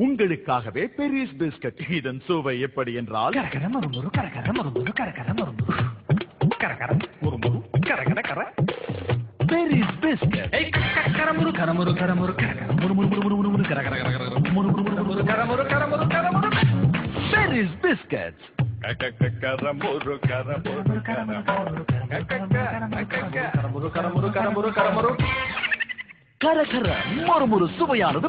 உங்களுக்காகவே berries biscuit. இதன் சுவை எப்படி என்றால் கரகரம் ஒரு முரு கரகரம் ஒரு முரு கரகரம் ஒரு முரு கரகரம் ஒரு முரு கரகர கர. பெரிஸ் பிஸ்கட். ஏய் கரமுரு கரமுரு கரமுரு முரு முரு முரு முரு கரகர கரகர முரு முரு கரமுரு கரமுரு கரமுரு பெரிஸ் பிஸ்கட். கரமுரு கரமுரு கரமுரு கரமுரு கரமுரு கரமுரு கரமுரு கரகர மறுமுறு சுவையானது